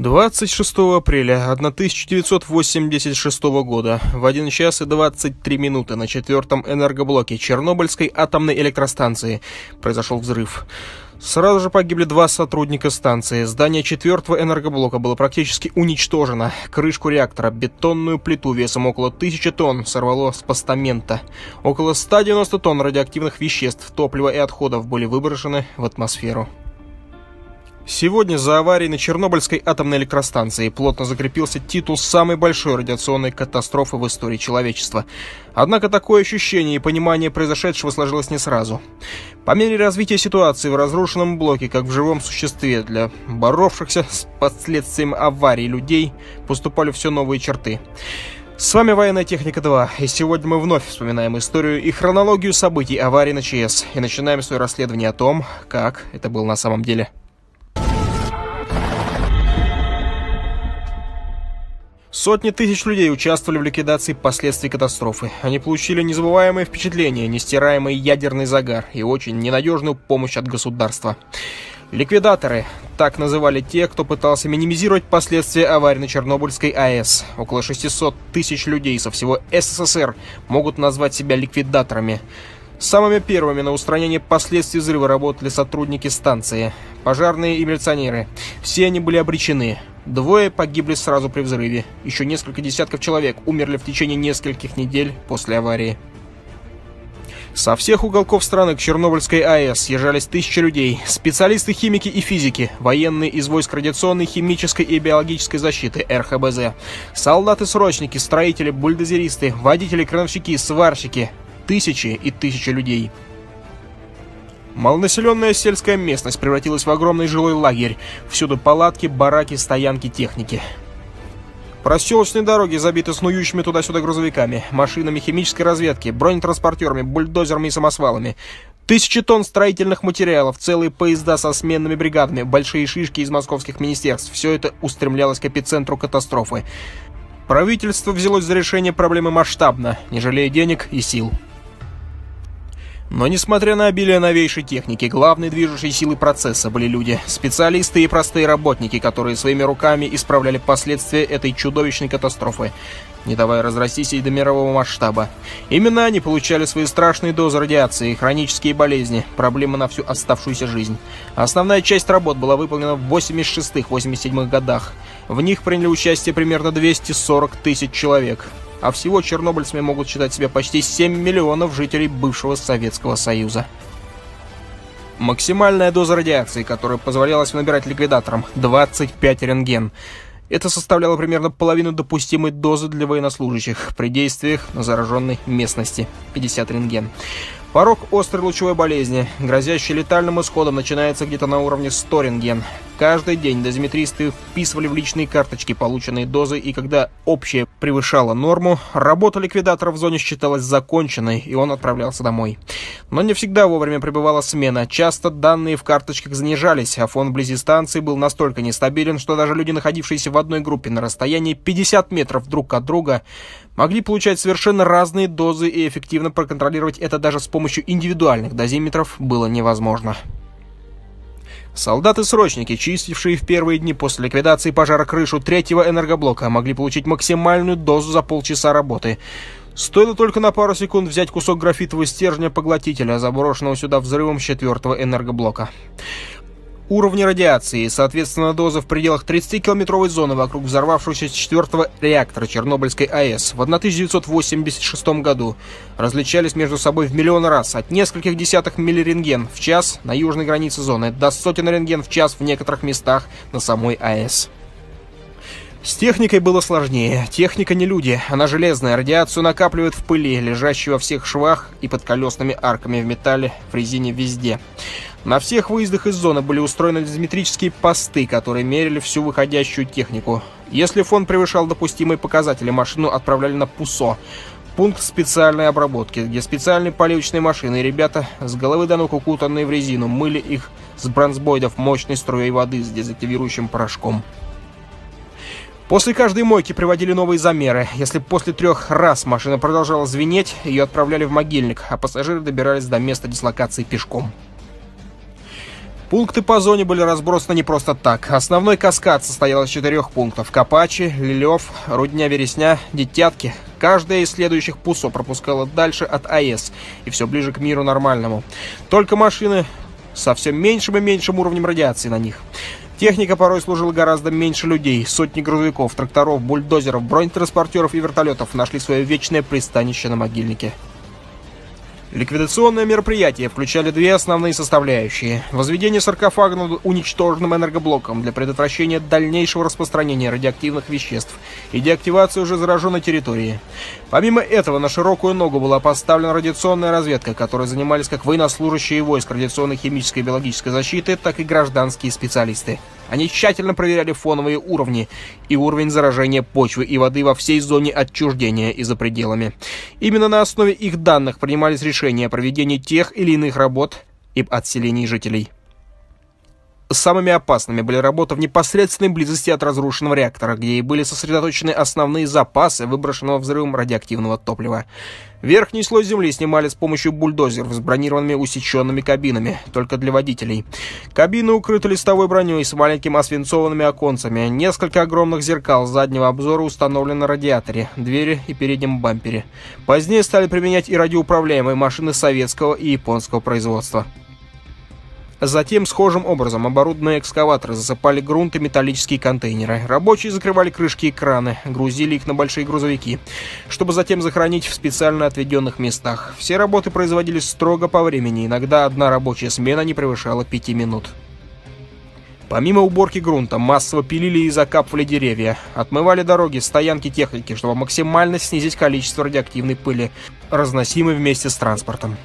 26 апреля 1986 года в 1 час и 23 минуты на четвертом энергоблоке Чернобыльской атомной электростанции произошел взрыв. Сразу же погибли два сотрудника станции. Здание четвертого энергоблока было практически уничтожено. Крышку реактора, бетонную плиту весом около 1000 тонн сорвало с постамента. Около 190 тонн радиоактивных веществ, топлива и отходов были выброшены в атмосферу. Сегодня за аварией на Чернобыльской атомной электростанции плотно закрепился титул самой большой радиационной катастрофы в истории человечества. Однако такое ощущение и понимание произошедшего сложилось не сразу. По мере развития ситуации в разрушенном блоке, как в живом существе, для боровшихся с последствиями аварии людей поступали все новые черты. С вами Военная Техника 2, и сегодня мы вновь вспоминаем историю и хронологию событий аварии на ЧС, и начинаем свое расследование о том, как это было на самом деле. Сотни тысяч людей участвовали в ликвидации последствий катастрофы. Они получили незабываемые впечатления, нестираемый ядерный загар и очень ненадежную помощь от государства. Ликвидаторы – так называли те, кто пытался минимизировать последствия аварии на Чернобыльской АЭС. Около 600 тысяч людей со всего СССР могут назвать себя ликвидаторами. Самыми первыми на устранение последствий взрыва работали сотрудники станции, пожарные и милиционеры. Все они были обречены. Двое погибли сразу при взрыве. Еще несколько десятков человек умерли в течение нескольких недель после аварии. Со всех уголков страны к Чернобыльской АЭС съезжались тысячи людей. Специалисты химики и физики, военные из войск радиационной, химической и биологической защиты РХБЗ, солдаты-срочники, строители, бульдозеристы, водители, крановщики, сварщики. Тысячи и тысячи людей. Малонаселенная сельская местность превратилась в огромный жилой лагерь. Всюду палатки, бараки, стоянки техники. Проселочные дороги забиты снующими туда-сюда грузовиками, машинами химической разведки, бронетранспортерами, бульдозерами и самосвалами. Тысячи тонн строительных материалов, целые поезда со сменными бригадами, большие шишки из московских министерств. Все это устремлялось к эпицентру катастрофы. Правительство взялось за решение проблемы масштабно, не жалея денег и сил. Но несмотря на обилие новейшей техники, главной движущей силой процесса были люди, специалисты и простые работники, которые своими руками исправляли последствия этой чудовищной катастрофы, не давая разрастись и до мирового масштаба. Именно они получали свои страшные дозы радиации, хронические болезни, проблемы на всю оставшуюся жизнь. Основная часть работ была выполнена в 86-87 годах. В них приняли участие примерно 240 тысяч человек а всего чернобыльцами могут считать себя почти 7 миллионов жителей бывшего Советского Союза. Максимальная доза радиации, которая позволялась набирать ликвидаторам, 25 рентген. Это составляло примерно половину допустимой дозы для военнослужащих при действиях на зараженной местности, 50 рентген. Порог острой лучевой болезни, грозящий летальным исходом, начинается где-то на уровне 100 рентген. Каждый день дозиметристы вписывали в личные карточки полученные дозы, и когда общая превышала норму, работа ликвидатора в зоне считалась законченной, и он отправлялся домой. Но не всегда вовремя прибывала смена. Часто данные в карточках занижались, а фон вблизи станции был настолько нестабилен, что даже люди, находившиеся в одной группе на расстоянии 50 метров друг от друга, могли получать совершенно разные дозы и эффективно проконтролировать это даже с помощью индивидуальных дозиметров было невозможно. Солдаты-срочники, чистившие в первые дни после ликвидации пожара крышу третьего энергоблока, могли получить максимальную дозу за полчаса работы. Стоило только на пару секунд взять кусок графитового стержня поглотителя, заброшенного сюда взрывом четвертого энергоблока уровни радиации, соответственно, доза в пределах 30-километровой зоны вокруг взорвавшегося четвертого реактора Чернобыльской АЭС в 1986 году различались между собой в миллион раз, от нескольких десятых миллирентген в час на южной границе зоны до сотен рентген в час в некоторых местах на самой АЭС. С техникой было сложнее. Техника не люди, она железная, радиацию накапливает в пыли, лежащей во всех швах и под колесными арками в металле, в резине везде. На всех выездах из зоны были устроены дозиметрические посты, которые мерили всю выходящую технику. Если фон превышал допустимые показатели, машину отправляли на ПУСО, пункт специальной обработки, где специальные поливочные машины и ребята с головы до ног укутанные в резину мыли их с бронзбойдов мощной струей воды с дезактивирующим порошком. После каждой мойки приводили новые замеры. Если после трех раз машина продолжала звенеть, ее отправляли в могильник, а пассажиры добирались до места дислокации пешком. Пункты по зоне были разбросаны не просто так. Основной каскад состоял из четырех пунктов. Капачи, Лилев, Рудня Вересня, Детятки. Каждая из следующих ПУСО пропускала дальше от АЭС и все ближе к миру нормальному. Только машины со все меньшим и меньшим уровнем радиации на них. Техника порой служила гораздо меньше людей. Сотни грузовиков, тракторов, бульдозеров, бронетранспортеров и вертолетов нашли свое вечное пристанище на могильнике. Ликвидационные мероприятия включали две основные составляющие. Возведение саркофага над уничтоженным энергоблоком для предотвращения дальнейшего распространения радиоактивных веществ и деактивации уже зараженной территории. Помимо этого, на широкую ногу была поставлена радиационная разведка, которой занимались как военнослужащие войск радиационной химической и биологической защиты, так и гражданские специалисты. Они тщательно проверяли фоновые уровни и уровень заражения почвы и воды во всей зоне отчуждения и за пределами. Именно на основе их данных принимались решения о проведении тех или иных работ и отселении жителей. Самыми опасными были работы в непосредственной близости от разрушенного реактора, где и были сосредоточены основные запасы выброшенного взрывом радиоактивного топлива. Верхний слой земли снимали с помощью бульдозеров с бронированными усеченными кабинами, только для водителей. Кабины укрыты листовой броней с маленькими освинцованными оконцами. Несколько огромных зеркал заднего обзора установлены на радиаторе, двери и переднем бампере. Позднее стали применять и радиоуправляемые машины советского и японского производства. Затем схожим образом оборудованные экскаваторы засыпали грунт и металлические контейнеры. Рабочие закрывали крышки и краны, грузили их на большие грузовики, чтобы затем захоронить в специально отведенных местах. Все работы производились строго по времени, иногда одна рабочая смена не превышала пяти минут. Помимо уборки грунта, массово пилили и закапывали деревья, отмывали дороги, стоянки техники, чтобы максимально снизить количество радиоактивной пыли, разносимой вместе с транспортом.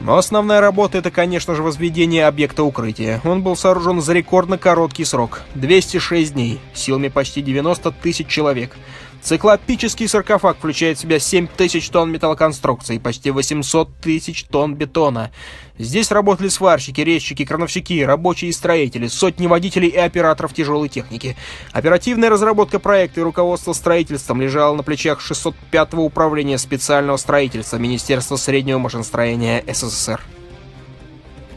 Но основная работа это, конечно же, возведение объекта укрытия. Он был сооружен за рекордно короткий срок – 206 дней, силами почти 90 тысяч человек – Циклопический саркофаг включает в себя 7 тысяч тонн металлоконструкций, почти 800 тысяч тонн бетона. Здесь работали сварщики, резчики, крановщики, рабочие и строители, сотни водителей и операторов тяжелой техники. Оперативная разработка проекта и руководство строительством лежало на плечах 605-го управления специального строительства Министерства среднего машиностроения СССР.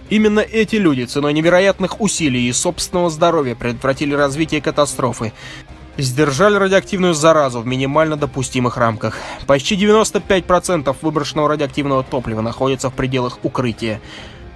Именно эти люди ценой невероятных усилий и собственного здоровья предотвратили развитие катастрофы сдержали радиоактивную заразу в минимально допустимых рамках. Почти 95% выброшенного радиоактивного топлива находится в пределах укрытия.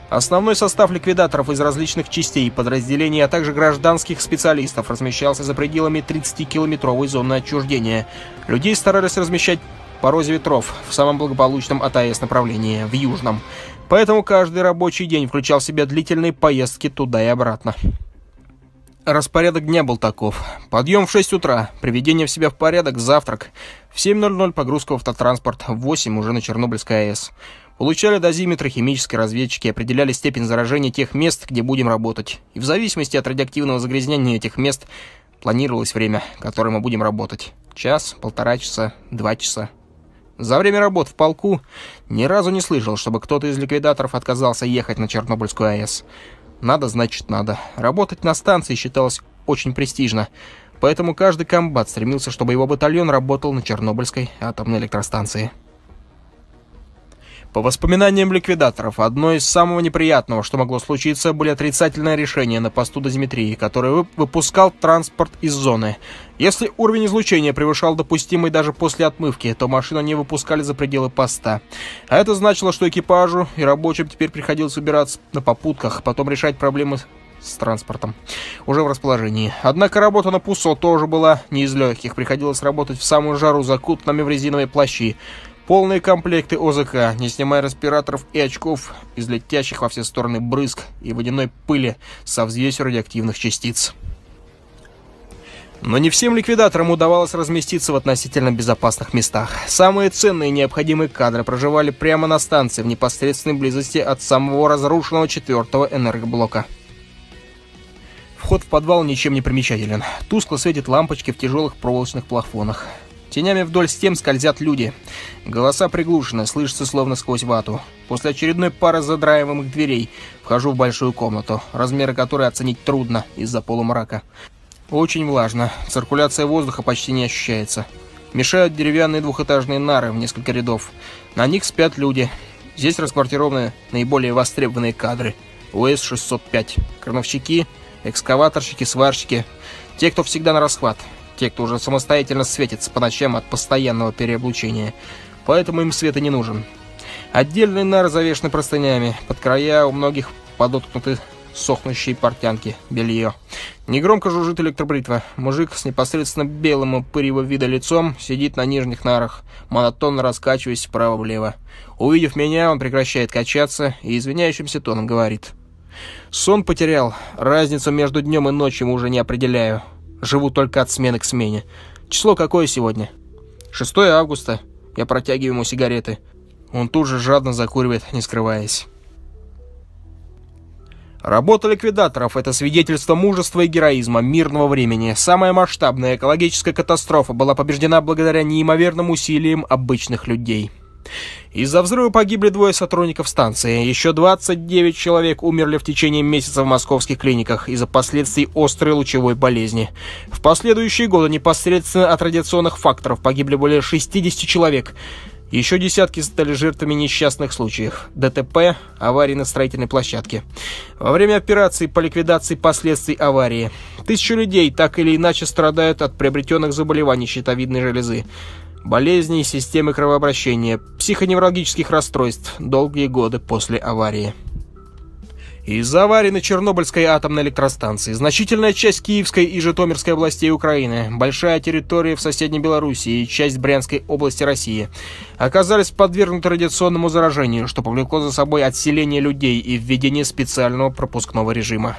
Основной состав ликвидаторов из различных частей, подразделений, а также гражданских специалистов размещался за пределами 30-километровой зоны отчуждения. Людей старались размещать по розе ветров в самом благополучном от АЭС направлении, в южном. Поэтому каждый рабочий день включал в себя длительные поездки туда и обратно. Распорядок дня был таков. Подъем в 6 утра, приведение в себя в порядок, завтрак. В 7.00 погрузка в автотранспорт, в 8 уже на Чернобыльской АЭС. Получали дозиметры, химические разведчики, определяли степень заражения тех мест, где будем работать. И в зависимости от радиоактивного загрязнения этих мест планировалось время, которое мы будем работать. Час, полтора часа, два часа. За время работ в полку ни разу не слышал, чтобы кто-то из ликвидаторов отказался ехать на Чернобыльскую АЭС. Надо, значит, надо. Работать на станции считалось очень престижно. Поэтому каждый комбат стремился, чтобы его батальон работал на Чернобыльской атомной электростанции. По воспоминаниям ликвидаторов, одно из самого неприятного, что могло случиться, были отрицательное решение на посту дозиметрии, который выпускал транспорт из зоны. Если уровень излучения превышал допустимый даже после отмывки, то машину не выпускали за пределы поста. А это значило, что экипажу и рабочим теперь приходилось убираться на попутках, потом решать проблемы с транспортом, уже в расположении. Однако работа на ПУСО тоже была не из легких, приходилось работать в самую жару закутанными в резиновые плащи. Полные комплекты ОЗК, не снимая респираторов и очков из летящих во все стороны брызг и водяной пыли со взвесью радиоактивных частиц. Но не всем ликвидаторам удавалось разместиться в относительно безопасных местах. Самые ценные и необходимые кадры проживали прямо на станции в непосредственной близости от самого разрушенного четвертого энергоблока. Вход в подвал ничем не примечателен. Тускло светят лампочки в тяжелых проволочных плафонах. Тенями вдоль стен скользят люди. Голоса приглушены, слышатся словно сквозь вату. После очередной пары задраиваемых дверей вхожу в большую комнату, размеры которой оценить трудно из-за полумрака. Очень влажно, циркуляция воздуха почти не ощущается. Мешают деревянные двухэтажные нары в несколько рядов. На них спят люди. Здесь расквартированы наиболее востребованные кадры. УС-605. Крановщики, экскаваторщики, сварщики. Те, кто всегда на расхват. Те, кто уже самостоятельно светится по ночам от постоянного переоблучения. Поэтому им света не нужен. Отдельные нары завешены простынями. Под края у многих подоткнуты сохнущие портянки, белье. Негромко жужжит электробритва. Мужик с непосредственно белым упырьего вида лицом сидит на нижних нарах, монотонно раскачиваясь вправо-влево. Увидев меня, он прекращает качаться и извиняющимся тоном говорит. Сон потерял. Разницу между днем и ночью уже не определяю. Живу только от смены к смене. Число какое сегодня? 6 августа. Я протягиваю ему сигареты. Он тут же жадно закуривает, не скрываясь. Работа ликвидаторов – это свидетельство мужества и героизма мирного времени. Самая масштабная экологическая катастрофа была побеждена благодаря неимоверным усилиям обычных людей. Из-за взрыва погибли двое сотрудников станции. Еще 29 человек умерли в течение месяца в московских клиниках из-за последствий острой лучевой болезни. В последующие годы непосредственно от радиационных факторов погибли более 60 человек. Еще десятки стали жертвами несчастных случаев. ДТП, аварии на строительной площадке. Во время операции по ликвидации последствий аварии. Тысячи людей так или иначе страдают от приобретенных заболеваний щитовидной железы. Болезней системы кровообращения, психоневрологических расстройств долгие годы после аварии. Из-за аварии на Чернобыльской атомной электростанции значительная часть Киевской и Житомирской областей Украины, большая территория в соседней Белоруссии и часть Брянской области России оказались подвергнуты радиационному заражению, что повлекло за собой отселение людей и введение специального пропускного режима.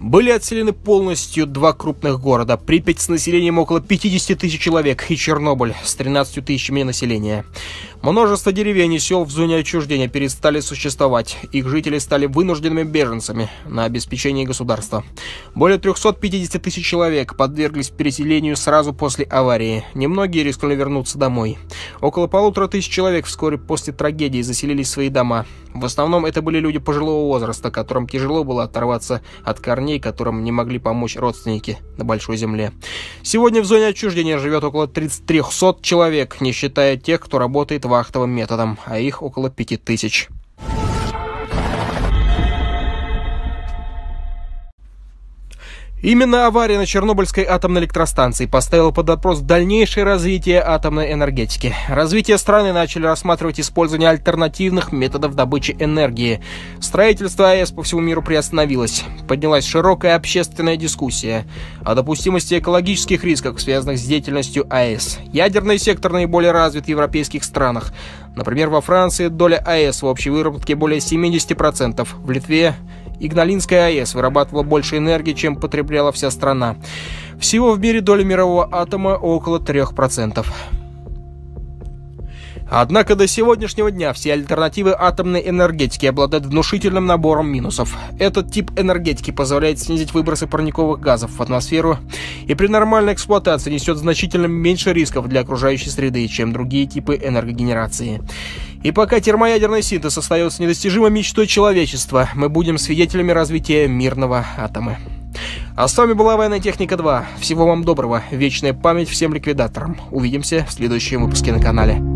Были отселены полностью два крупных города. Припять с населением около 50 тысяч человек и Чернобыль с 13 тысячами населения. Множество деревень и сел в зоне отчуждения перестали существовать. Их жители стали вынужденными беженцами на обеспечение государства. Более 350 тысяч человек подверглись переселению сразу после аварии. Немногие рискнули вернуться домой. Около полутора тысяч человек вскоре после трагедии заселились в свои дома. В основном это были люди пожилого возраста, которым тяжело было оторваться от корней, которым не могли помочь родственники на Большой Земле. Сегодня в зоне отчуждения живет около 300 человек, не считая тех, кто работает вахтовым методом, а их около 5000. Именно авария на Чернобыльской атомной электростанции поставила под вопрос дальнейшее развитие атомной энергетики. Развитие страны начали рассматривать использование альтернативных методов добычи энергии. Строительство АЭС по всему миру приостановилось. Поднялась широкая общественная дискуссия о допустимости экологических рисков, связанных с деятельностью АЭС. Ядерный сектор наиболее развит в европейских странах. Например, во Франции доля АЭС в общей выработке более 70%, в Литве Игналинская АЭС вырабатывала больше энергии, чем потребляла вся страна. Всего в мире доля мирового атома около 3%. Однако до сегодняшнего дня все альтернативы атомной энергетики обладают внушительным набором минусов. Этот тип энергетики позволяет снизить выбросы парниковых газов в атмосферу и при нормальной эксплуатации несет значительно меньше рисков для окружающей среды, чем другие типы энергогенерации. И пока термоядерный синтез остается недостижимой мечтой человечества, мы будем свидетелями развития мирного атома. А с вами была Военная Техника 2. Всего вам доброго. Вечная память всем ликвидаторам. Увидимся в следующем выпуске на канале.